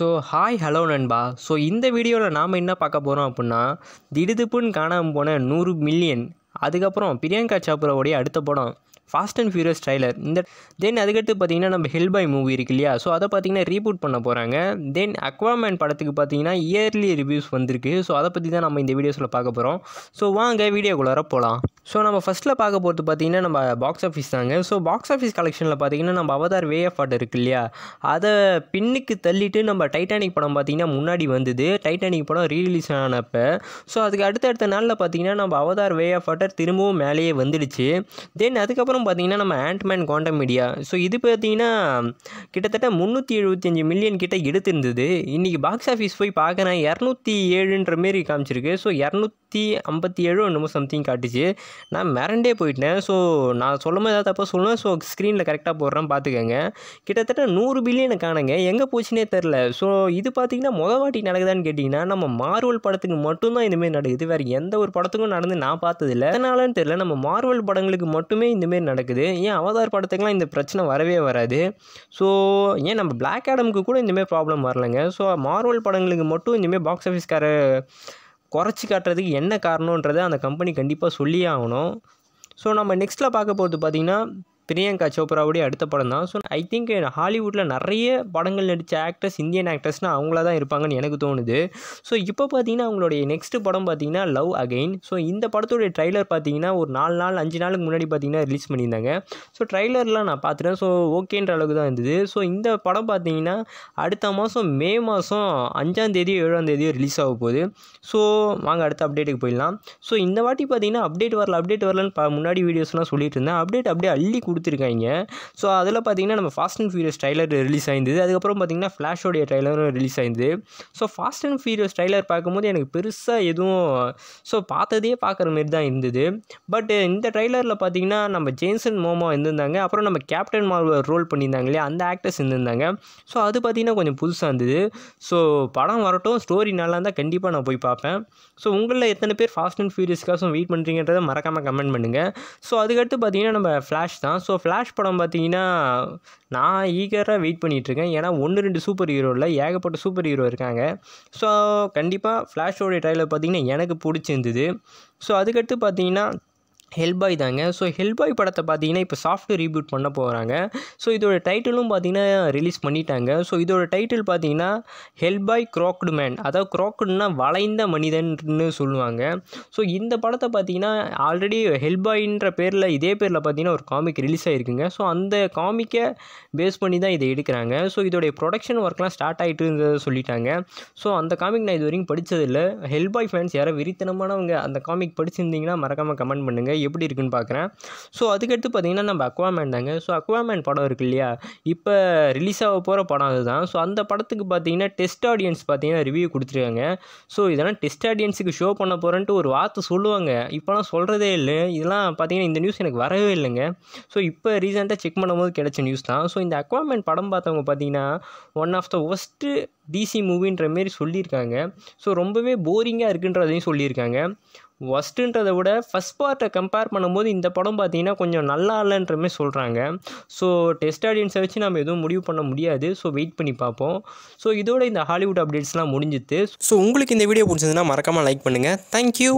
So hi hello நண்பா. So இந்த வீடியோவில் நாம் என்ன பார்க்க போகிறோம் அப்படின்னா திடுதுப்புன்னு காணாமல் போன நூறு மில்லியன் அதுக்கப்புறம் பிரியங்கா சாப்ராவுடைய அடுத்த படம். ஃபாஸ்ட் அண்ட் ஃபியூரியஸ் ட்ரைலர் இந்த தென் அதுக்கடுத்து பார்த்தீங்கன்னா நம்ம ஹெல்பாய் மூவி இருக்கு இல்லையா? ஸோ அதை பார்த்திங்கன்னா ரீபூட் பண்ண போகிறாங்க தென் அக்வாமேன் படத்துக்கு பார்த்தீங்கன்னா இயர்லி ரிவ்யூஸ் வந்திருக்கு. ஸோ அதை பற்றி தான் நம்ம இந்த வீடியோஸில் பார்க்க போகிறோம் ஸோ வாங்க வீடியோக்குள்ளார போகலாம் ஸோ நம்ம ஃபஸ்ட்டில் பார்க்க போகிறது பார்த்தீங்கன்னா நம்ம பாக்ஸ் ஆஃபீஸ் தாங்க. ஸோ பாக்ஸ் ஆஃபீஸ் கலெக்ஷனில் பார்த்தீங்கன்னா நம்ம அவதார் வே ஆஃப் ஆட் இருக்கு இல்லையா? அதை பின்னுக்கு தள்ளிட்டு நம்ம டைட்டானிக் படம் பார்த்திங்கன்னா முன்னாடி வந்தது. டைட்டானிக் படம் ரீரிலீஸ் ஆனப்போ. ஸோ அதுக்கு அடுத்தடுத்த நாளில் பார்த்தீங்கன்னா நம்ம அவதார் வே ஆஃப் ஆட்டர் திரும்பவும் மேலேயே வந்துடுச்சு. தென் அதுக்கப்புறம் பார்த்தீங்கன்னா நம்ம ஆண்ட்மேன் குவாண்டம் மீடியா ஸோ இது பார்த்தீங்கன்னா கிட்டத்தட்ட முந்நூற்றி எழுபத்தஞ்சு மில்லியன் கிட்ட எடுத்திருந்தது. இன்றைக்கி பாக்ஸ் ஆஃபீஸ் போய் பார்க்குறேன். இரநூத்தி ஏழுன்ற மாரி காமிச்சிருக்கு. ஸோ இரநூத்தி ஐம்பத்தி ஏழு என்னமோ சம்திங் காட்டுச்சு. நான் மிரண்டே போயிட்டேன். ஸோ நான் சொல்லும் ஏதாவது தப்பாக சொல்லுவேன். ஸோ ஸ்க்ரீனில் கரெக்டாக போடுறேன். பார்த்துக்கங்க. கிட்டத்தட்ட நூறு பில்லியனை காணுங்க. எங்கே போச்சுனே தெரில ஸோ இது பார்த்தீங்கன்னா முத வாட்டி நடக்குதான்னு கேட்டிங்கன்னா நம்ம மார்வல் படத்துக்கு மட்டும்தான் இந்தமாரி நடக்குது. வேறு எந்த ஒரு படத்துக்கும் நடந்து நான் பார்த்ததில்ல. அதனாலன்னு தெரில நம்ம மார்வல் படங்களுக்கு மட்டுமே இந்தமாரி நடக்குது. ஏன் அவதார் படத்துக்கெலாம் இந்த பிரச்சனை வரவே வராது? ஸோ ஏன் நம்ம பிளாக் ஆடமுக்கு கூட இந்தமாரி ப்ராப்ளம் வரலைங்க? ஸோ மார்வல் படங்களுக்கு மட்டும் இந்தமாரி பாக்ஸ் ஆஃபீஸ்கார குறைச்சி காட்டுறதுக்கு என்ன காரணன்றதை அந்த கம்பெனி கண்டிப்பாக சொல்லியே ஆகணும். ஸோ நம்ம நெக்ஸ்ட்டில் பார்க்க போகிறது பார்த்திங்கன்னா பிரியங்கா சோப்ராவுடைய அடுத்த படம் தான். ஸோ ஐ திங்க் ஹாலிவுட்டில் நிறைய படங்கள் நடித்த ஆக்டர்ஸ் இந்தியன் ஆக்டர்ஸ்னால் அவங்கள தான் இருப்பாங்கன்னு எனக்கு தோணுது. ஸோ இப்போ பார்த்தீங்கன்னா அவங்களுடைய நெக்ஸ்ட் படம் பார்த்தீங்கன்னா லவ் அகைன் ஸோ இந்த படத்துடைய ட்ரைலர் பார்த்தீங்கன்னா ஒரு நாலு நாள் அஞ்சு நாளுக்கு முன்னாடி பார்த்தீங்கன்னா ரிலீஸ் பண்ணியிருந்தாங்க. ஸோ ட்ரைலர்லாம் நான் பார்த்துட்டேன் ஸோ ஓகேன்ற அளவுக்கு தான் இருந்தது. ஸோ இந்த படம் பார்த்தீங்கன்னா அடுத்த மாதம் மே மாதம் அஞ்சாம் தேதியோ ஏழாம் தேதியோ ரிலீஸ் ஆக போகுது. ஸோ வாங்க அடுத்த அப்டேட்டுக்கு போயிடலாம். ஸோ இந்த வாட்டி பார்த்தீங்கன்னா அப்டேட் வரல அப்டேட் வரலன்னு ப முன்னாடி வீடியோஸ்லாம் சொல்லிட்டு இருந்தேன். அப்டேட் அப்படியே அள்ளி கொடுத்துருக்காங்க. ஸோ அதில் பார்த்தீங்கன்னா நம்ம Fast and Furious trailer release ஆயிருந்தது. அதுக்கப்புறம் பார்த்தீங்கன்னா ஃப்ளாஷோடைய ட்ரைலரும் release ஆயிருந்தது. So Fast and Furious trailer பார்க்கும்போது எனக்கு பெருசாக எதுவும் ஸோ பார்த்ததே பார்க்குற மாரி தான் இருந்தது. பட் இந்த ட்ரைலரில் பார்த்தீங்கன்னா நம்ம ஜேன்சன் மோமோ இருந்திருந்தாங்க. அப்புறம் நம்ம கேப்டன் மார்வல் ரோல் பண்ணியிருந்தாங்க இல்லையா? அந்த ஆக்டர்ஸ் இருந்திருந்தாங்க. ஸோ அது பார்த்தீங்கன்னா கொஞ்சம் புதுசாக இருந்தது. ஸோ படம் வரட்டும் ஸ்டோரி நல்லா இருந்தால் கண்டிப்பாக நான் போய் பார்ப்பேன். ஸோ உங்களில் எத்தனை பேர் ஃபாஸ்ட் அண்ட் ஃபியூரியஸ்க்காக வெயிட் பண்ணுறீங்கன்றதை மறக்காமல் கமெண்ட் பண்ணுங்கள் ஸோ அதுக்கடுத்து பார்த்திங்கன்னா நம்ம ஃப்ளாஷ் தான். ஸோ ஸோ ஃப்ளாஷ் படம் பார்த்தீங்கன்னா நான் ஈகராக வெயிட் பண்ணிகிட்ருக்கேன் ஏன்னா ஒன்று ரெண்டு சூப்பர் ஹீரோவில் ஏகப்பட்ட சூப்பர் ஹீரோ இருக்காங்க. ஸோ கண்டிப்பாக ஃப்ளாஷோடைய ட்ரைலர் பார்த்தீங்கன்னா எனக்கு பிடிச்சிருந்தது. ஸோ அதுக்கடுத்து பார்த்தீங்கன்னா ஹெல்பாய் தாங்க. ஸோ ஹெல்பாய் படத்தை பார்த்தீங்கன்னா இப்போ சாஃப்ட்வேர் ரீபூட் பண்ண போகிறாங்க ஸோ இதோட டைட்டிலும் பார்த்தீங்கன்னா ரிலீஸ் பண்ணிட்டாங்க. ஸோ இதோட டைட்டில் பார்த்தீங்கன்னா ஹெல்பாய் க்ராக்டு மேன் அதாவது க்ராக்டுன்னா வளைந்த மனிதன்னு சொல்லுவாங்க. ஸோ இந்த படத்தை பார்த்தீங்கன்னா ஆல்ரெடி ஹெல்பாயின்ற பேரில் இதே பேரில் பார்த்தீங்கன்னா ஒரு காமிக் ரிலீஸ் ஆகிருக்குங்க ஸோ அந்த காமிக்கை பேஸ் பண்ணி தான் இதை எடுக்கிறாங்க. ஸோ இதோடைய ப்ரொடக்ஷன் ஒர்க்லாம் ஸ்டார்ட் ஆகிட்டு இருந்தது சொல்லிட்டாங்க. ஸோ அந்த காமிக் நான் இது வரைக்கும் படித்ததில்லை ஹெல்பாய் ஃபேன்ஸ் யாரோ விரித்தனமானவங்க அந்த காமிக் படிச்சிருந்தீங்கன்னா மறக்காமல் கமெண்ட் பண்ணுங்கள் எப்படி இருக்குன்னு பார்க்குறேன். ஸோ அதுக்கடுத்து பார்த்தீங்கன்னா நம்ம அக்வாமேன் தாங்க. ஸோ அக்வாமேன் படம் இருக்கு இல்லையா? இப்போ ரிலீஸ் ஆக போகிற படம் அதுதான். ஸோ அந்த படத்துக்கு பார்த்தீங்கன்னா டெஸ்ட் ஆடியன்ஸ் பார்த்தீங்கன்னா ரிவ்யூ கொடுத்துருக்காங்க. ஸோ இதெல்லாம் டெஸ்ட் ஆடியன்ஸுக்கு ஷோ பண்ண போகிறேன்ட்டு ஒரு வார்த்தை சொல்லுவாங்க. இப்போலாம் சொல்கிறதே இல்லை. இதெல்லாம் பார்த்தீங்கன்னா இந்த நியூஸ் எனக்கு வரவே இல்லைங்க. ஸோ இப்போ ரீசெண்டாக செக் பண்ணும்போது கிடைச்ச நியூஸ் தான். ஸோ இந்த அக்வாமேன் படம் பார்த்தவங்க பார்த்தீங்கன்னா one of the worst DC மூவின்ற மாரி சொல்லியிருக்காங்க. ஸோ ரொம்பவே போரிங்காக இருக்குன்றதையும் சொல்லியிருக்காங்க. ஒஸ்ட்டுன்றதை விட ஃபஸ்ட் பார்ட்டை கம்பேர் பண்ணும்போது இந்த படம் பார்த்தீங்கன்னா கொஞ்சம் நல்லா இல்லைன்ற மாதிரி சொல்கிறாங்க ஸோ டெஸ்ட் ஆடியன்ஸை வச்சு நம்ம எதுவும் முடிவு பண்ண முடியாது. ஸோ வெயிட் பண்ணி பார்ப்போம். ஸோ இதோட இந்த ஹாலிவுட் அப்டேட்ஸ்லாம் முடிஞ்சுது. ஸோ உங்களுக்கு இந்த வீடியோ பிடிச்சதுன்னா மறக்காமல் லைக் பண்ணுங்கள் தேங்க்யூ